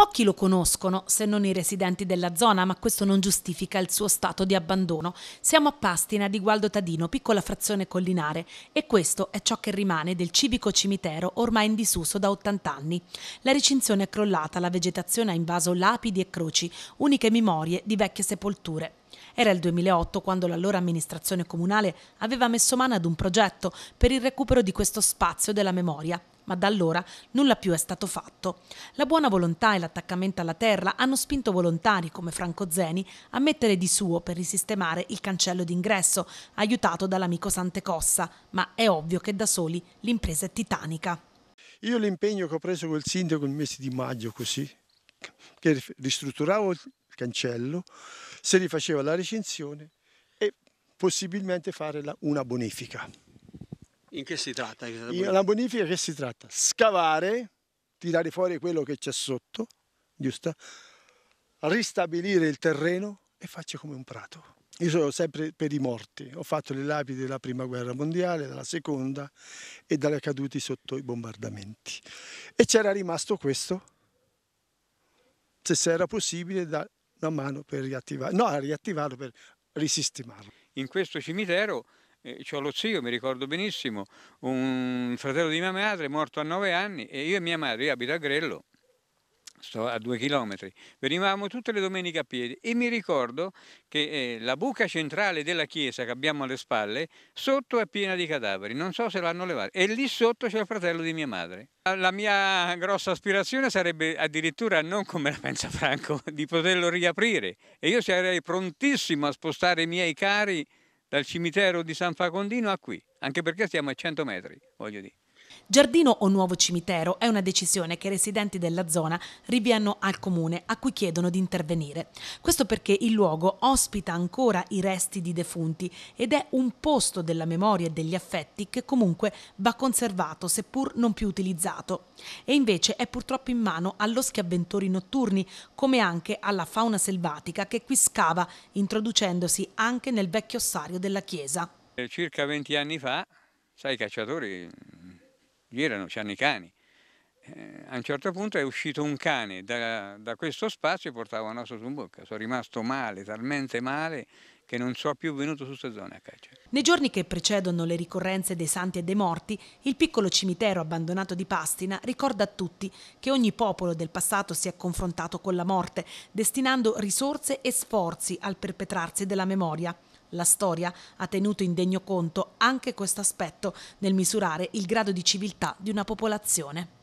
Pochi lo conoscono, se non i residenti della zona, ma questo non giustifica il suo stato di abbandono. Siamo a Pastina di Gualdo Tadino, piccola frazione collinare, e questo è ciò che rimane del civico cimitero ormai in disuso da 80 anni. La recinzione è crollata, la vegetazione ha invaso lapidi e croci, uniche memorie di vecchie sepolture. Era il 2008 quando l'allora amministrazione comunale aveva messo mano ad un progetto per il recupero di questo spazio della memoria ma da allora nulla più è stato fatto. La buona volontà e l'attaccamento alla terra hanno spinto volontari come Franco Zeni a mettere di suo per risistemare il cancello d'ingresso, aiutato dall'amico Santecossa, ma è ovvio che da soli l'impresa è titanica. Io l'impegno che ho preso col sindaco nel mese di maggio così, che ristrutturavo il cancello, si rifaceva la recinzione e possibilmente fare una bonifica. In che si tratta? La bonifica che si tratta? Scavare, tirare fuori quello che c'è sotto, giusto? Ristabilire il terreno e faccio come un prato. Io sono sempre per i morti, ho fatto le lapidi della prima guerra mondiale, della seconda e dalle caduti sotto i bombardamenti. E c'era rimasto questo, se era possibile da una mano per riattivare, no, riattivarlo per risistemarlo. In questo cimitero eh, ho lo zio, mi ricordo benissimo, un fratello di mia madre morto a nove anni e io e mia madre, io abito a Grello, sto a due chilometri, venivamo tutte le domeniche a piedi e mi ricordo che eh, la buca centrale della chiesa che abbiamo alle spalle, sotto è piena di cadaveri, non so se l'hanno levato, e lì sotto c'è il fratello di mia madre. La mia grossa aspirazione sarebbe addirittura, non come la pensa Franco, di poterlo riaprire e io sarei prontissimo a spostare i miei cari dal cimitero di San Facondino a qui, anche perché stiamo a 100 metri, voglio dire. Giardino o nuovo cimitero è una decisione che i residenti della zona rinviano al comune a cui chiedono di intervenire. Questo perché il luogo ospita ancora i resti di defunti ed è un posto della memoria e degli affetti che comunque va conservato seppur non più utilizzato. E invece è purtroppo in mano allo schiavventori notturni come anche alla fauna selvatica che qui scava introducendosi anche nel vecchio ossario della chiesa. Circa 20 anni fa, sai i cacciatori girano, hanno i cani. Eh, a un certo punto è uscito un cane da, da questo spazio e portava un osso su bocca. Sono rimasto male, talmente male che non sono più venuto su queste zone a caccia. Nei giorni che precedono le ricorrenze dei santi e dei morti, il piccolo cimitero abbandonato di Pastina ricorda a tutti che ogni popolo del passato si è confrontato con la morte, destinando risorse e sforzi al perpetrarsi della memoria. La storia ha tenuto in degno conto anche questo aspetto nel misurare il grado di civiltà di una popolazione.